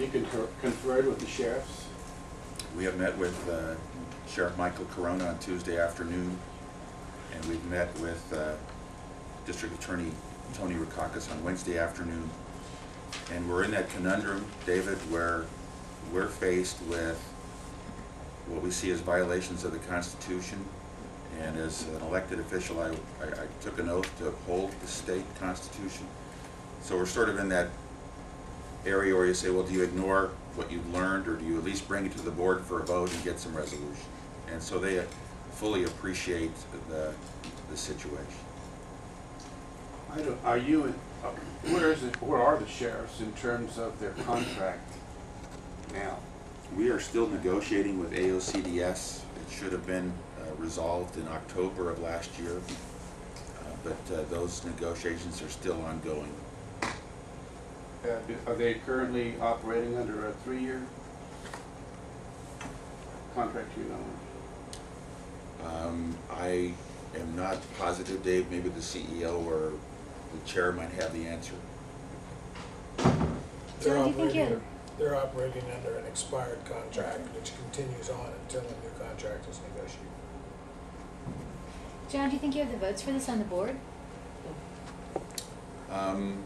You confer- conferred with the sheriffs? We have met with uh, Sheriff Michael Carona on Tuesday afternoon, and we've met with uh, District Attorney Tony Rackauckas on Wednesday afternoon. And we're in that conundrum, David, where we're faced with what we see as violations of the Constitution. And as an elected official, I, I I took an oath to uphold the state constitution. So we're sort of in that area where you say, well, do you ignore what you've learned, or do you at least bring it to the board for a vote and get some resolution? And so they fully appreciate the, the situation. I don't, are you, in- uh, where is it, where are the sheriffs in terms of their contract now? We are still negotiating with AOCDS. It should have been uh, resolved in October of last year, Uh, but uh, those negotiations are still ongoing. Uh, Are they currently operating under a three-year contract, you know? Um, I am not positive, Dave, maybe the CEO or the chair might have the answer. They're John, do you think operating- had- They're operating under an expired contract, which continues on until a new contract is negotiated. John, do you think you have the votes for this on the board? Um,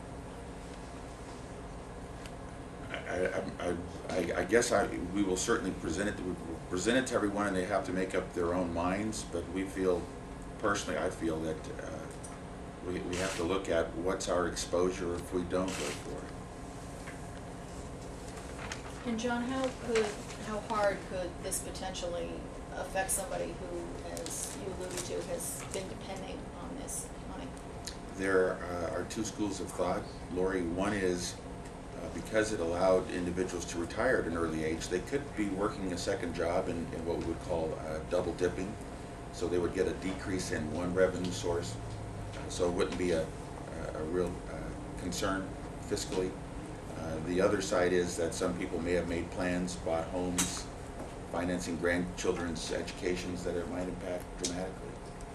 I, I, I, guess I, we will certainly present it, we present it to everyone and they have to make up their own minds, but we feel, personally, I feel that, uh, we, we have to look at what's our exposure if we don't go for it. And John, how could, how hard could this potentially affect somebody who, as you alluded to, has been depending on this money? There uh, are two schools of thought, Lori. One is because it allowed individuals to retire at an early age, they could be working a second job in, in what we would call uh, double dipping. So they would get a decrease in one revenue source. Uh, So it wouldn't be a, a a real uh, concern fiscally. Uh, The other side is that some people may have made plans, bought homes, financing grandchildren's educations that it might impact dramatically.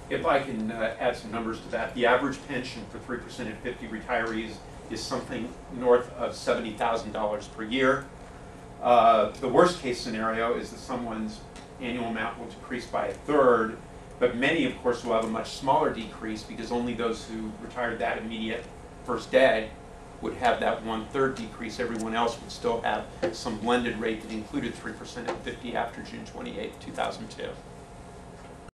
If I can uh, add some numbers to that, the average pension for three percent and fifty retirees is something north of seventy thousand dollars per year. Uh, The worst-case scenario is that someone's annual amount will decrease by a third, but many, of course, will have a much smaller decrease because only those who retired that immediate first day would have that one-third decrease. Everyone else would still have some blended rate that included three percent and fifty after June 28, two thousand two.